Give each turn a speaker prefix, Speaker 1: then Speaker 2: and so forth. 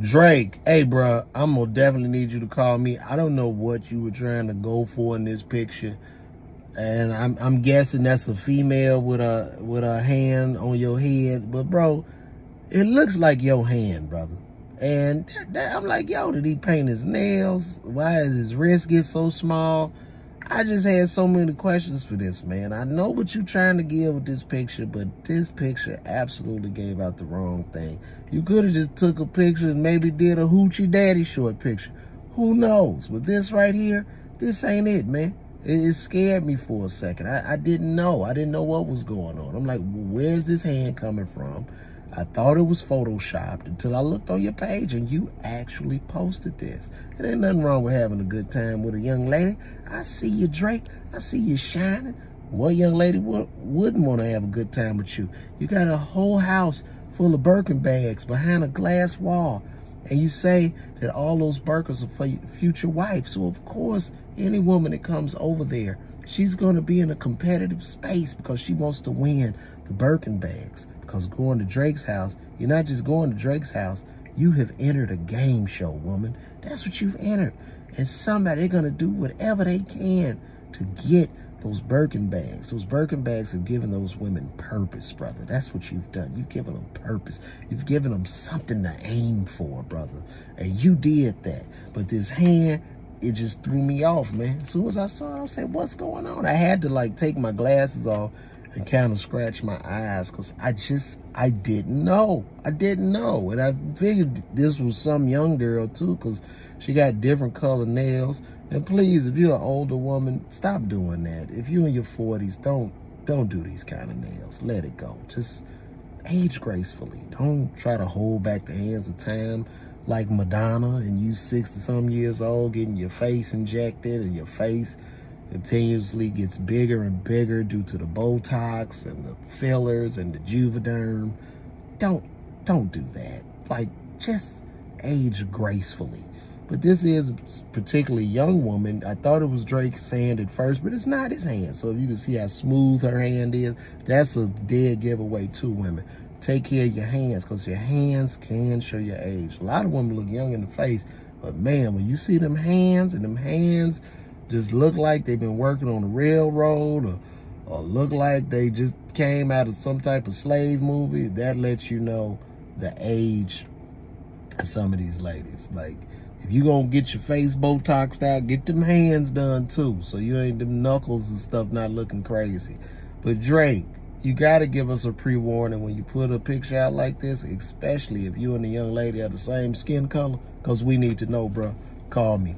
Speaker 1: Drake, hey, bro, I'm gonna definitely need you to call me. I don't know what you were trying to go for in this picture, and I'm I'm guessing that's a female with a with a hand on your head. But bro, it looks like your hand, brother. And I'm like, yo, did he paint his nails? Why is his wrist get so small? I just had so many questions for this, man. I know what you're trying to give with this picture, but this picture absolutely gave out the wrong thing. You could have just took a picture and maybe did a Hoochie Daddy short picture. Who knows? But this right here, this ain't it, man. It, scared me for a second. I, I didn't know. I didn't know what was going on. I'm like, where's this hand coming from? I thought it was photoshopped until I looked on your page and you actually posted this. It ain't nothing wrong with having a good time with a young lady. I see you, Drake. I see you shining. What young lady would, wouldn't want to have a good time with you? You got a whole house full of Birkin bags behind a glass wall. And you say that all those Birkins are for future wife. So, of course, any woman that comes over there, she's going to be in a competitive space because she wants to win the Birkin bags. Because going to Drake's house, you're not just going to Drake's house, you have entered a game show, woman. That's what you've entered. And somebody, they're going to do whatever they can to get those Birkin bags. Those Birkin bags have given those women purpose, brother. That's what you've done. You've given them purpose. You've given them something to aim for, brother. And you did that. But this hand, it just threw me off, man. As soon as I saw it, I said, what's going on? I had to like take my glasses off and kind of scratch my eyes because I just, I didn't know. I didn't know. And I figured this was some young girl too because she got different color nails. And please, if you're an older woman, stop doing that. If you're in your 40s, don't, don't do these kind of nails. Let it go. Just age gracefully. Don't try to hold back the hands of time like Madonna and you 60 some years old getting your face injected and your face continuously gets bigger and bigger due to the Botox and the fillers and the Juvederm. Don't, don't do that. Like, just age gracefully. But this is particularly young woman. I thought it was Drake's hand at first, but it's not his hand. So if you can see how smooth her hand is, that's a dead giveaway to women. Take care of your hands because your hands can show your age. A lot of women look young in the face, but man, when you see them hands and them hands just look like they've been working on the railroad or, or look like they just came out of some type of slave movie, that lets you know the age of some of these ladies. Like, if you gonna get your face Botoxed out, get them hands done too. So you ain't them knuckles and stuff not looking crazy. But Drake, you gotta give us a pre-warning when you put a picture out like this, especially if you and the young lady are the same skin color, because we need to know, bro. Call me.